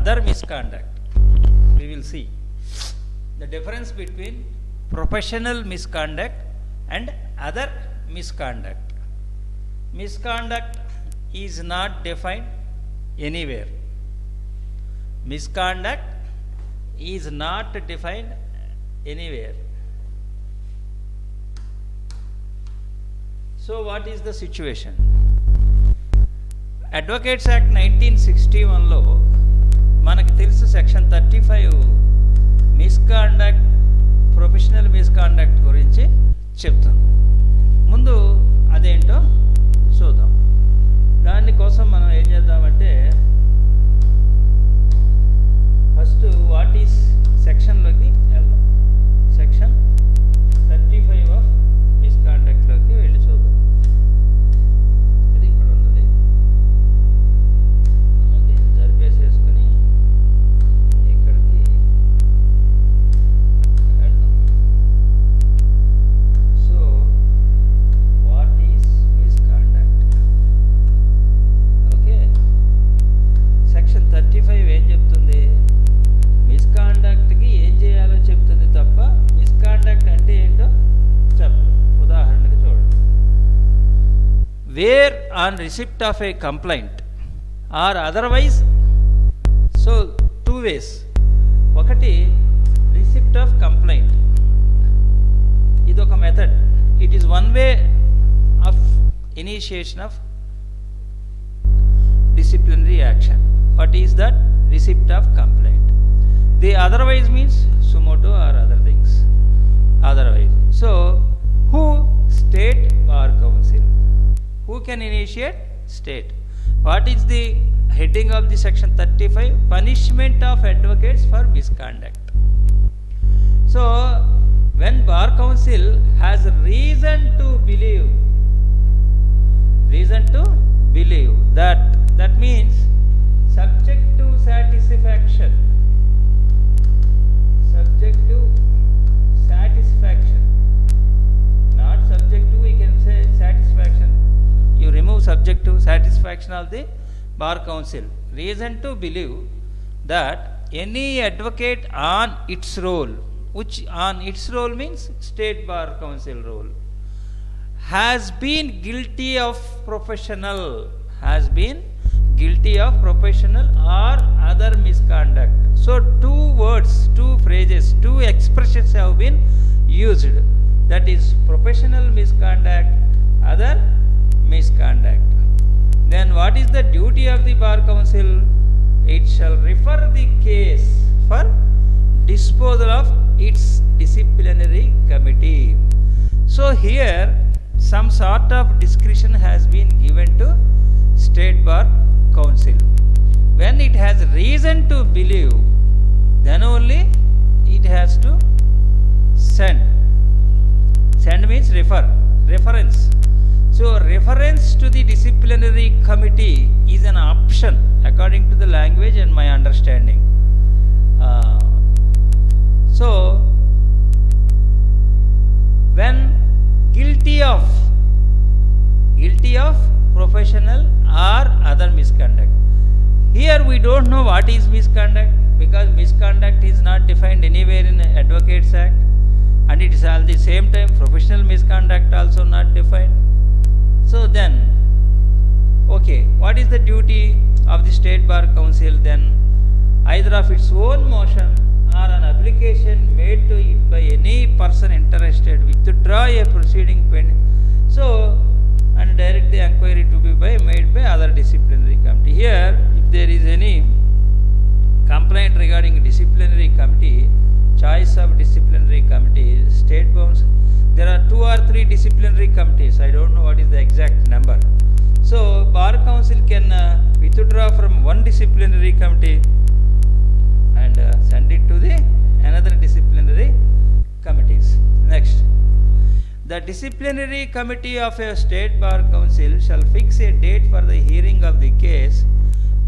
other misconduct. We will see the difference between professional misconduct and other misconduct. Misconduct is not defined anywhere. Misconduct is not defined anywhere. So, what is the situation? Advocates act nineteen sixty వన్లో Five misconduct professional misconduct గురించి చెప్తుంది receipt of a complaint or otherwise so two ways ఒకటి receipt of complaint? ఇది ఒక method it is one way of initiation disciplinary action. What is that? Receipt of complaint. The otherwise means suo motu or other things. Otherwise. So, who? State or government. Who can initiate? State. What is the heading of the section 35? Punishment of advocates for misconduct. So, when bar council has reason to believe reason to believe that that means subject to satisfaction subject to satisfaction not subject to we can say satisfaction remove subject to satisfaction of the bar council. Reason to believe that any advocate on its role which on its role means state bar council role has been guilty of professional has been guilty of professional or other misconduct. So two words two phrases two expressions have been used. That is professional misconduct other misconduct. Then what is the duty of the bar council? It shall refer the case for disposal of its disciplinary committee. So here some sort of discretion has been given to state bar council. When it has reason to believe then only it has to send. Send means refer reference so reference to the disciplinary committee is an option according to the language and my understanding. Uh, so when guilty of guilty of professional or other misconduct. Here we don't know what is misconduct because misconduct is not defined anywhere in the advocates act. And it is at the same time professional misconduct also not defined so then okay what is the duty of the state bar council then? Either of its own motion or an application made to it by any person interested withdraw a proceeding pending so and direct the inquiry to be by made by other disciplinary committee. Here if there is any complaint regarding disciplinary committee choice of disciplinary committee state bounds there are two or three disciplinary committees. I don't know what is the exact number. So bar council can uh, withdraw from one disciplinary committee and uh, send it to the another disciplinary committees. Next. The disciplinary committee of a state bar council shall fix a date for the hearing of the case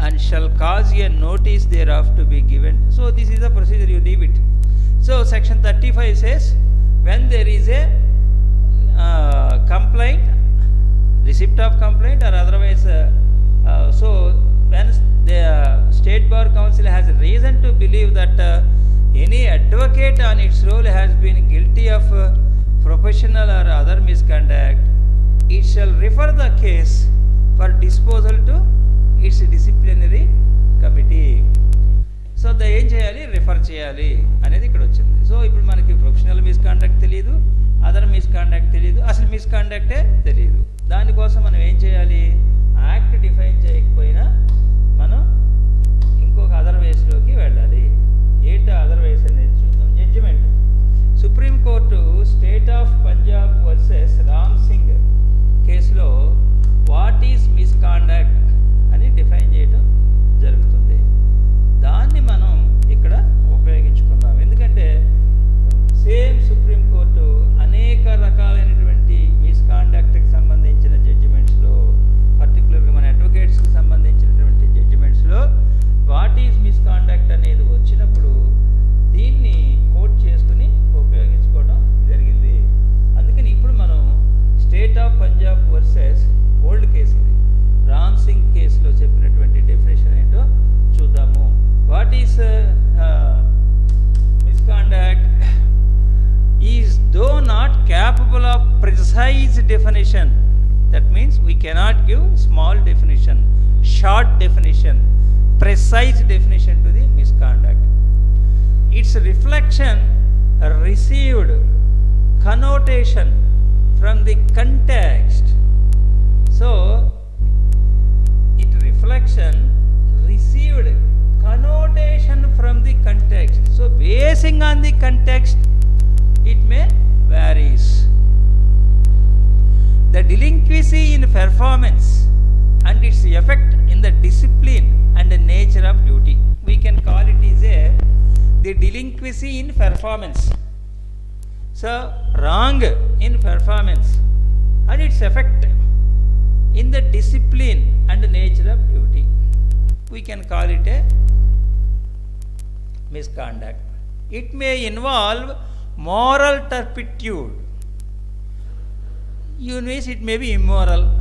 and shall cause a notice thereof to be given. So this is the procedure. You leave it. So section 35 says when there is a uh, complaint receipt of complaint or otherwise uh, uh, so when the uh, state bar council has believe that uh, any advocate on its role has been guilty of uh, professional or other misconduct, it shall refer the case for disposal to its disciplinary committee. So the ఏం చేయాలి refer చేయాలి అనేది ఇక్కడ వచ్చింది so ఇప్పుడు మనకి professional misconduct తెలియదు other misconduct తెలియదు అసలు మిస్కాండక్టే తెలియదు దానికోసం మనం ఏం చేయాలి? యాక్ట్ డిఫైన్ చేయకపోయినా మనం ఇంకొక అదర్ వేస్లోకి వెళ్ళాలి. ఏంటి అదర్ వేస్ అనేది చూద్దాం. Judgement supreme court state of Punjab versus Ram Singh కేసులో definition. That means we cannot give small definition, short definition, precise definition to the misconduct. Its reflection received connotation from the context. So, it reflection received connotation from the context. So, basing on the context, delinquency in performance and its effect in the discipline and the nature of duty. We can call it is a the delinquency in performance. So wrong in performance and its effect in the discipline and the nature of duty. We can call it a misconduct. It may involve moral turpitude you means it may be immoral.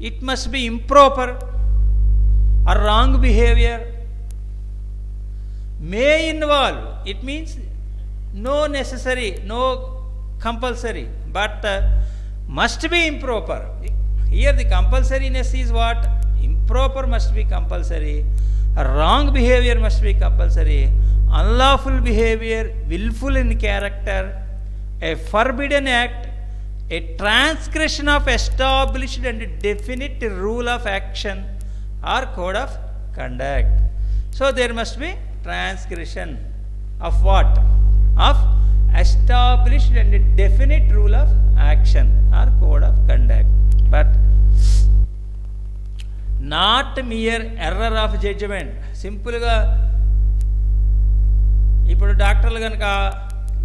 It must be improper or wrong behavior. May involve it means no necessary no compulsory but uh, must be improper. Here the compulsoriness is what? Improper must be compulsory wrong behavior must be compulsory unlawful behavior willful in character a forbidden act a transgression of established and definite rule of action or code of conduct so there must be transgression of what of established and definite rule of action or code of conduct but not mere error of judgement సింపుల్గా ఇప్పుడు డాక్టర్లు కనుక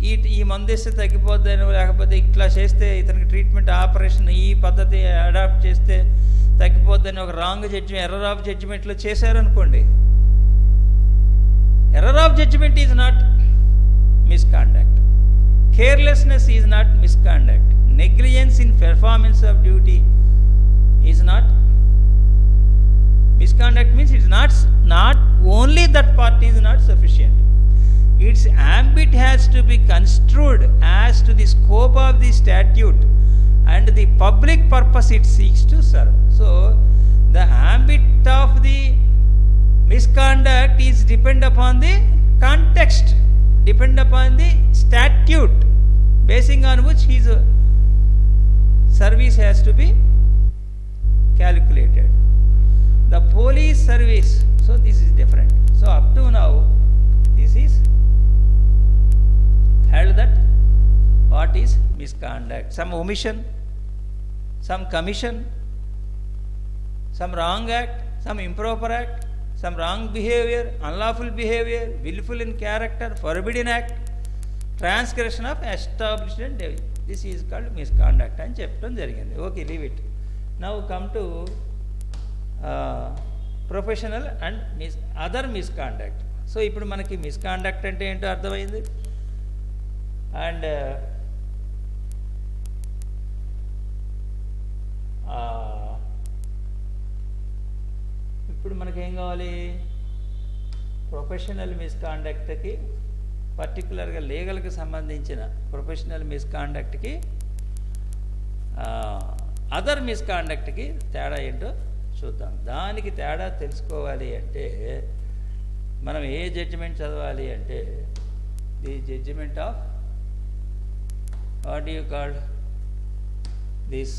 ఈ ఈ మందు తగ్గిపోద్దని లేకపోతే ఇట్లా చేస్తే ఇతనికి ట్రీట్మెంట్ ఆపరేషన్ ఈ పద్ధతి అడాప్ట్ చేస్తే తగ్గిపోద్దని ఒక రాంగ్ జడ్జిమెంట్ ఎర్రర్ ఆఫ్ జడ్జిమెంట్లో చేశారనుకోండి. Error of judgement is not misconduct carelessness is not misconduct negligence in performance of duty is not misconduct means it's not not only that part is not to be construed as to the scope of the statute and the public purpose it seeks to serve. So the ambit of the misconduct is depend upon the context depend upon the statute basing on which his uh, service has to be calculated. The police service so this is different. So up to now this is misconduct some omission some commission some wrong act some improper act some wrong behavior unlawful behavior willful in character forbidden act transgression of established and this is called misconduct And chapter చెప్పడం Okay, leave it. Now come to uh, professional and mis other misconduct so ఇప్పుడు మనకి misconduct అంటే ఏంటో అర్థమైంది and ఇప్పుడు మనకేం కావాలి? Professional మిస్కాండక్ట్కి పర్టికులర్గా లీగల్కి సంబంధించిన ప్రొఫెషనల్ మిస్కాండక్ట్కి అదర్ మిస్కాండక్ట్కి తేడా ఏంటో చూద్దాం. దానికి తేడా తెలుసుకోవాలి అంటే మనం ఏ జడ్జిమెంట్ చదవాలి అంటే the judgement of what you called this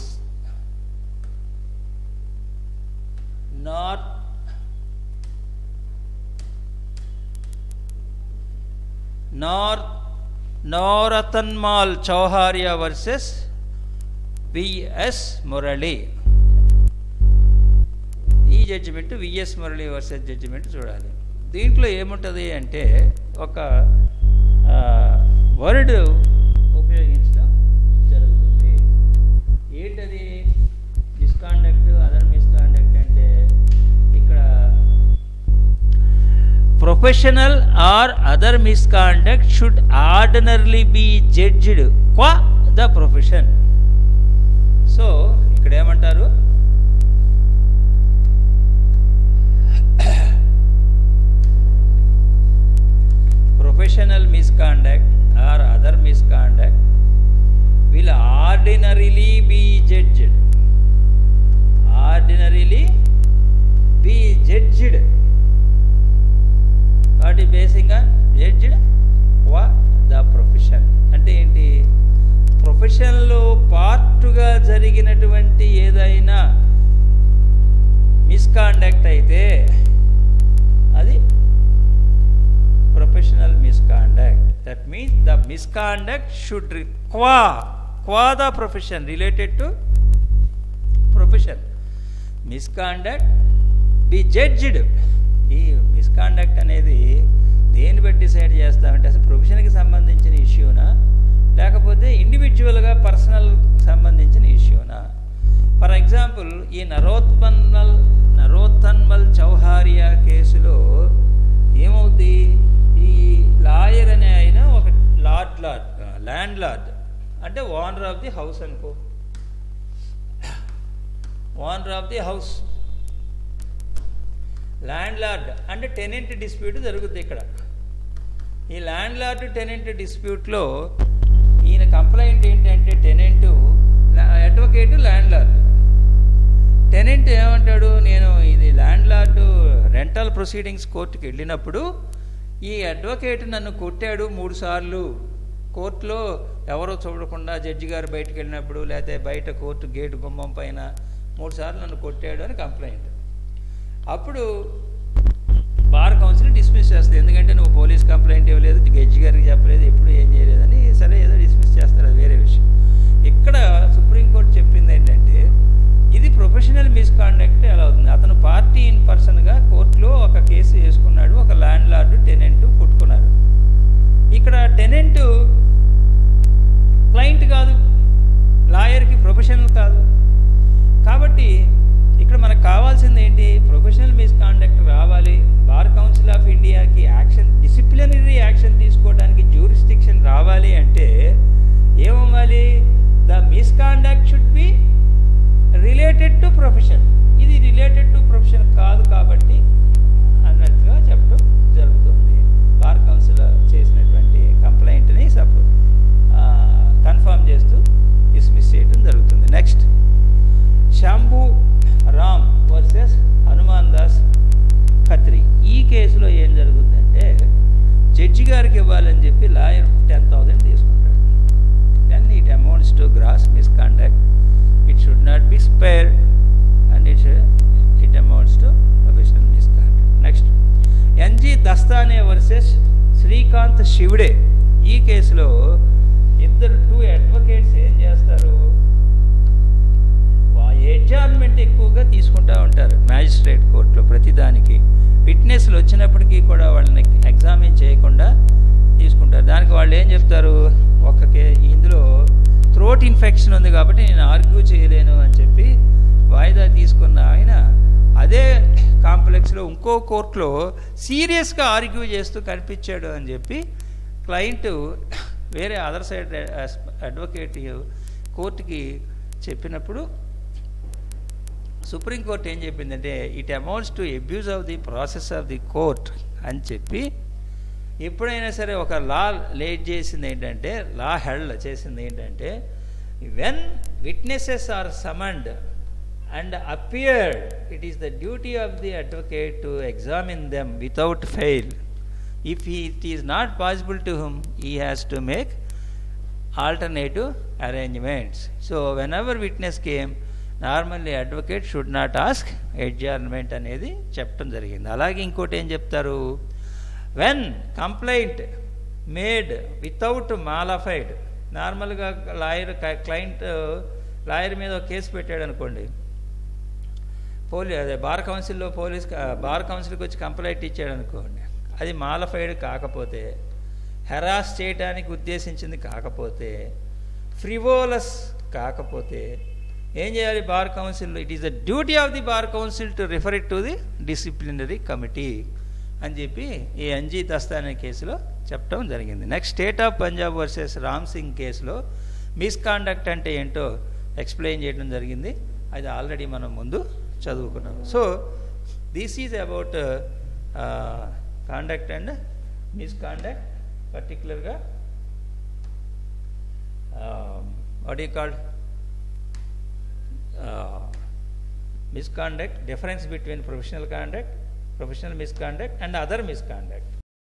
north nor Noratanmal Chauharia versus VS Murali ఈ judgement VS Murali versus judgement చూడాలి. దీంట్లో ఏముంటుంది అంటే ఒక word professional are other misconduct should ordinarily be judged క్వా the profession so ఇక్కడ ఏమంటారు professional misconduct are other misconduct will ordinarily be judged ordinarily be judged వాటి బేసింగ్గా జడ్జ్డ్ వా ద ప్రొఫెషన్ అంటే ఏంటి? ప్రొఫెషన్లో పార్ట్గా జరిగినటువంటి ఏదైనా మిస్కాండక్ట్ అయితే అది professional misconduct that means the misconduct should qua qua the profession related to profession misconduct be judged ఈ మిస్కాండక్ట్ అనేది దేన్ని బట్టి డిసైడ్ చేస్తామంటే అసలు ప్రొఫెషన్కి సంబంధించిన ఇష్యూనా లేకపోతే ఇండివిజువల్గా పర్సనల్ సంబంధించిన ఇష్యూనా ఫర్ ఎగ్జాంపుల్ ఈ నరోత్పన్నల్ నరోత్తన్మల్ చౌహారియా కేసులో ఏమవుద్ది? ఈ లాయర్ అనే ఆయన ఒక లార్డ్ లార్డ్ ల్యాండ్ లార్డ్ అంటే ఓనర్ ఆఫ్ ది హౌస్ అనుకో. Owner of the house landlord అంటే టెనెంట్ డిస్ప్యూట్ జరుగుతుంది ఇక్కడ. ఈ ల్యాండ్ లార్డ్ టెనెంట్ డిస్ప్యూట్లో ఈయన కంప్లైంట్ ఏంటంటే tenant advocate landlord tenant ఏమంటాడు? నేను ఇది ల్యాండ్ లార్డ్ రెంటల్ ప్రొసీడింగ్స్ కోర్టుకి వెళ్ళినప్పుడు ఈ అడ్వకేట్ నన్ను కొట్టాడు మూడు సార్లు. కోర్టులో ఎవరో చూడకుండా జడ్జి గారు బయటకు వెళ్ళినప్పుడు లేకపోతే బయట కోర్టు గేటు గుమ్మం పైన మూడు సార్లు నన్ను కొట్టాడు అని కంప్లైంట్ అప్పుడు బార్ కౌన్సిల్ డిస్మిస్ చేస్తుంది. ఎందుకంటే నువ్వు పోలీస్ కంప్లైంట్ ఇవ్వలేదు జడ్జి గారికి చెప్పలేదు ఎప్పుడు ఏం చేయలేదని సరే ఏదో డిస్మిస్ చేస్తారు అది వేరే విషయం. ఇక్కడ సుప్రీంకోర్టు చెప్పింది ఏంటంటే ఇది ప్రొఫెషనల్ మిస్కాండక్ట్ ఎలా అవుతుంది? అతను పార్టీ ఇన్ పర్సన్గా కోర్టులో ఒక కేసు వేసుకున్నాడు ఒక ల్యాండ్ లార్డు టెనెంట్ కొట్టుకున్నారు. ఇక్కడ టెనెంట్ క్లయింట్ కాదు లాయర్కి ప్రొఫెషనల్ కాదు. కాబట్టి వర్సెస్ శ్రీకాంత్ శివుడే. ఈ కేసులో ఇద్దరు టూ అడ్వకేట్స్ ఏం చేస్తారు? ఎడ్జార్మెంట్ ఎక్కువగా తీసుకుంటూ ఉంటారు మ్యాజిస్ట్రేట్ కోర్టులో ప్రతిదానికి. విట్నెస్లు వచ్చినప్పటికీ కూడా వాళ్ళని ఎగ్జామిన్ చేయకుండా తీసుకుంటారు. దానికి వాళ్ళు ఏం చెప్తారు? ఒక కే ఇందులో థ్రోట్ ఇన్ఫెక్షన్ ఉంది కాబట్టి నేను ఆర్గ్యూ చేయలేను అని చెప్పి వాయిదా తీసుకున్న ఆయన అదే కాంప్లెక్స్లో ఇంకో కోర్టులో సీరియస్గా ఆర్గ్యూ చేస్తూ కనిపించాడు అని చెప్పి క్లయింట్ వేరే అదర్ సైడ్ అడ్వకేట్ కోర్టుకి చెప్పినప్పుడు సుప్రీంకోర్టు ఏం చెప్పిందంటే it amounts to abuse of the process of the court అని చెప్పి ఎప్పుడైనా సరే ఒక లా లేట్ చేసింది ఏంటంటే లా హెల్డ్ చేసింది ఏంటంటే when witnesses are summoned సమన్డ్ and appeared it is the duty of the advocate to examine them without fail if it is not possible to hmm he has to make alternative arrangements. So, whenever witness came, normally advocate should not ask adjournment అనేది చెప్పడం జరిగింది అలాగే ఇంకోటి ఏం చెప్తారు when complaint made without mala fide నార్మల్గా lawyer client lawyer మీద ఒక కేసు పెట్టాడు అనుకోండి పోలీ అదే బార్ కౌన్సిల్లో పోలీస్ బార్ కౌన్సిల్కి వచ్చి కంప్లైంట్ ఇచ్చాడు అనుకోండి. అది మాలఫైడ్ కాకపోతే హెరాస్ చేయడానికి ఉద్దేశించింది కాకపోతే ఫ్రివోలస్ కాకపోతే ఏం చేయాలి bar council? It is the duty of the bar council to refer it to the disciplinary committee అని చెప్పి ఈ అంజీ దస్తా అనే కేసులో చెప్పడం జరిగింది. Next state of Punjab versus Ram Singh కేసులో మిస్కాండక్ట్ అంటే ఏంటో ఎక్స్ప్లెయిన్ చేయడం జరిగింది. అది ఆల్రెడీ మనం ముందు చదువుకున్నాం so this is about conduct and misconduct పర్టికులర్గా what you called misconduct difference between professional conduct professional misconduct and other misconduct